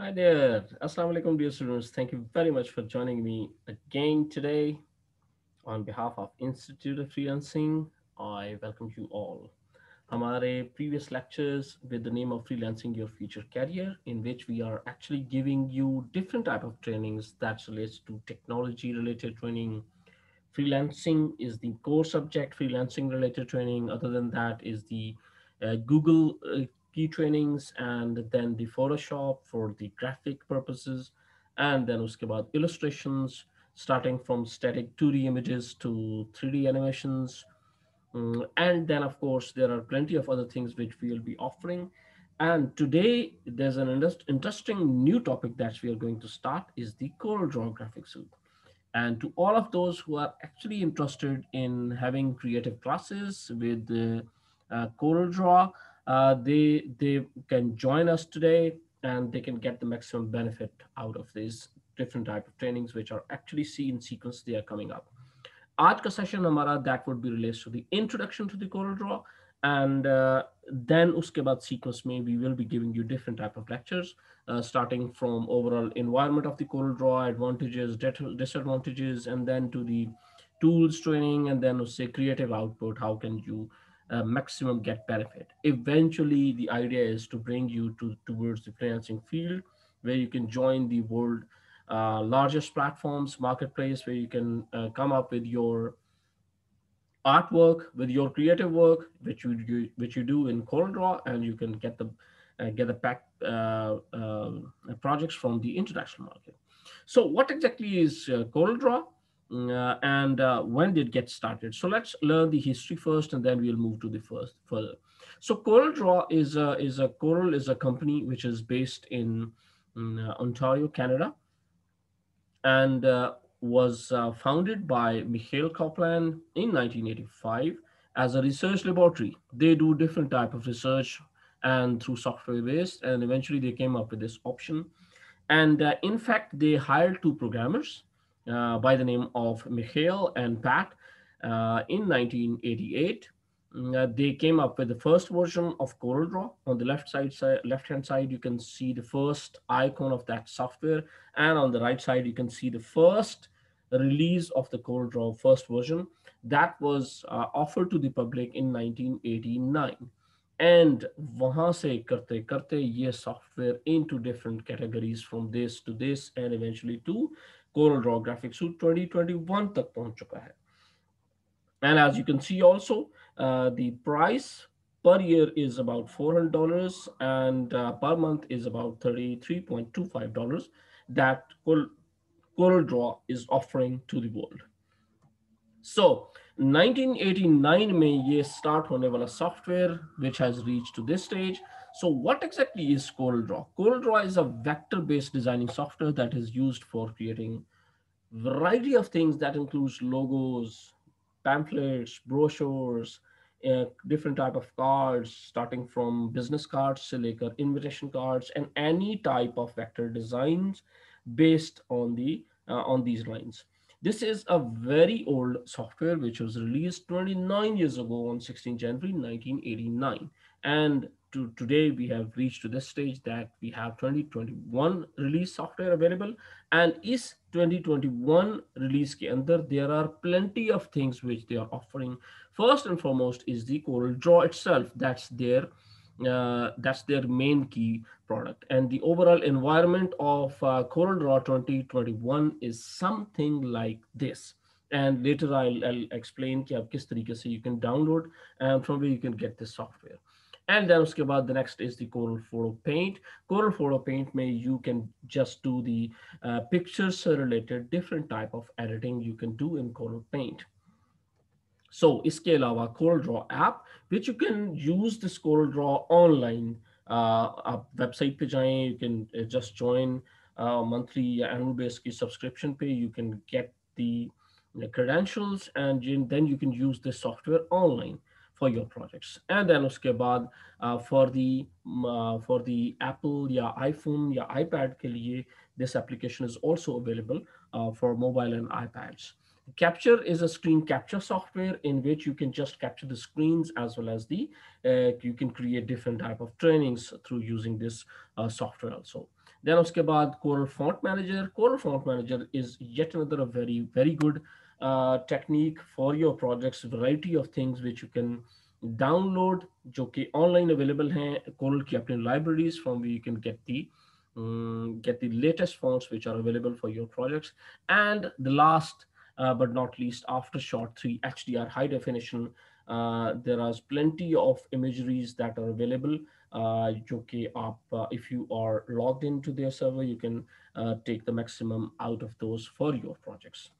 Hi there. Assalamu alaikum, dear students. Thank you very much for joining me again today. On behalf of Institute of Freelancing, I welcome you all. Our previous lectures with the name of Freelancing Your Future Career, in which we are actually giving you different type of trainings that relates to technology related training. Freelancing is the core subject, freelancing related training. Other than that is the uh, Google uh, key trainings and then the Photoshop for the graphic purposes. And then uske baad illustrations, starting from static 2D images to 3D animations. Mm, and then, of course, there are plenty of other things which we will be offering. And today, there's an interest, interesting new topic that we are going to start is the CorelDRAW graphic suite. And to all of those who are actually interested in having creative classes with uh, CorelDRAW, uh, they they can join us today and they can get the maximum benefit out of these different type of trainings which are actually seen sequence they are coming up. Aaj ka session hamara that would be related to the introduction to the CorelDRAW and uh, then uske baad sequence mein we will be giving you different type of lectures uh, starting from overall environment of the CorelDRAW, advantages, disadvantages and then to the tools training and then say creative output, how can you uh, maximum get benefit. Eventually, the idea is to bring you to towards the freelancing field where you can join the world uh, largest platforms, marketplace, where you can uh, come up with your artwork, with your creative work, which you do, which you do in CorelDRAW, and you can get the uh, get the pack uh, uh, projects from the international market. So, what exactly is CorelDRAW? Uh, and uh, when did it get started? So let's learn the history first, and then we'll move to the first further. So CorelDRAW is a, is a Corel is a company which is based in, in uh, Ontario, Canada, and uh, was uh, founded by Michael Cowpland in 1985 as a research laboratory. They do different type of research and through software based, and eventually they came up with this option. And uh, in fact, they hired two programmers uh, by the name of Michel and Pat uh, in 1988. Mm, uh, they came up with the first version of CorelDRAW. On the left side, side, left hand side, you can see the first icon of that software, and on the right side, you can see the first release of the CorelDRAW first version that was uh, offered to the public in 1989. And वहाँ से करते करते ये software into different categories from this to this and eventually to CorelDRAW Graphics Suite 2021 तक पहुंच चुका है And as you can see also, uh, the price per year is about $400 and uh, per month is about $33.25 that CorelDRAW is offering to the world. So 1989 में ये start होने वाला software which has reached to this stage so what exactly is CorelDRAW? CorelDRAW is a vector-based designing software that is used for creating variety of things that includes logos, pamphlets, brochures, uh, different type of cards, starting from business cards to invitation cards, and any type of vector designs based on the uh, on these lines. This is a very old software which was released 29 years ago on 16 January 1989, and to today we have reached to this stage that we have 2021 release software available. And is 2021 release ke andar there are plenty of things which they are offering. First and foremost is the CorelDRAW itself. That's their uh, that's their main key product and the overall environment of uh, CorelDRAW 2021 is something like this and later I'll, I'll explain ki se you can download and from where you can get this software and then uske baad, the next is the Corel Photo Paint. Corel Photo Paint may you can just do the uh, pictures related different type of editing you can do in Corel Paint. So iske alawa CorelDRAW app, which you can use this CorelDRAW online. Uh, website pe jaye, you can uh, just join uh, monthly annual base ki subscription pay. You can get the, the credentials and then you can use this software online for your projects and then uske baad uh, for the uh, for the apple ya iphone ya ipad ke liye this application is also available uh, for mobile and ipads Capture is a screen capture software in which you can just capture the screens as well as the, uh, you can create different type of trainings through using this uh, software also. Then उसके बाद Corel Font Manager. Corel Font Manager is yet another very, very good uh, technique for your projects, variety of things which you can download, जो कि online available हैं Corel की libraries from where you can get the um, get the latest fonts which are available for your projects. And the last uh, but not least Aftershot 3 HDR high definition uh, there are plenty of imageries that are available. Uh, uh, if you are logged into their server you can uh, take the maximum out of those for your projects.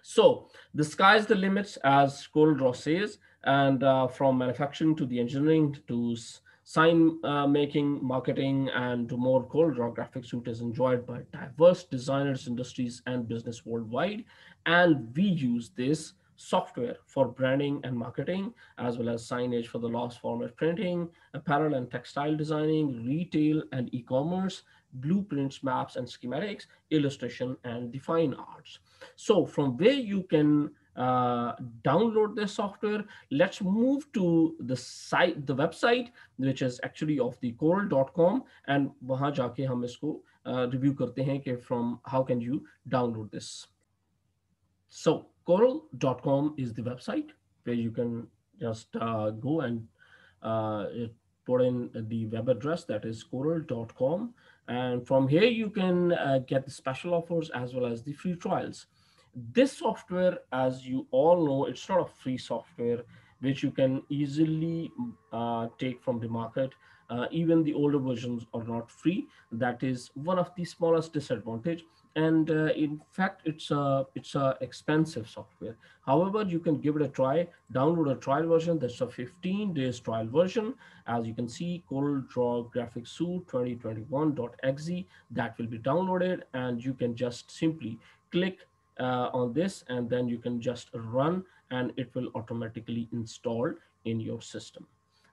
So the sky's the limits as CorelDRAW says and uh, from manufacturing to the engineering to sign uh, making, marketing, and more CorelDRAW graphic suite is enjoyed by diverse designers, industries, and business worldwide. And we use this software for branding and marketing, as well as signage for the loss format printing, apparel and textile designing, retail and e-commerce, blueprints, maps and schematics, illustration and define arts. So from where you can uh, download this software. Let's move to the site, the website, which is actually of the corel.com and वहाँ जाके हम इसको uh, review करते हैं कि from how can you download this. So corel.com is the website where you can just uh, go and uh, put in the web address that is corel.com and from here you can uh, get the special offers as well as the free trials this software, as you all know, it's not a free software which you can easily uh, take from the market. Uh, even the older versions are not free. That is one of the smallest disadvantage. And uh, in fact, it's a it's a expensive software. However, you can give it a try. Download a trial version. That's a 15 days trial version. As you can see, CorelDRAW Graphics Suite 2021.exe that will be downloaded, and you can just simply click uh, on this and then you can just run and it will automatically install in your system.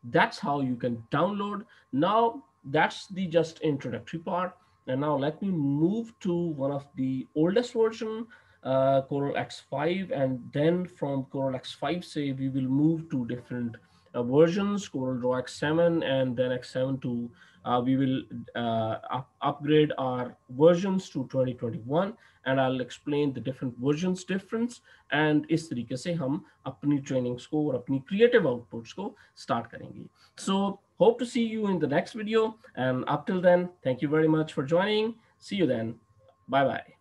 That's how you can download. Now that's the just introductory part. And now let me move to one of the oldest version, uh, Corel X5. And then from Corel X5, say we will move to different versions, Coral Draw X7 and then X7 to uh, we will uh, up upgrade our versions to 2021 and I'll explain the different versions difference and इस तरीके से हम अपनी trainings को और अपनी creative outputs को start करेंगे. So hope to see you in the next video and up till then, thank you very much for joining. See you then. Bye bye.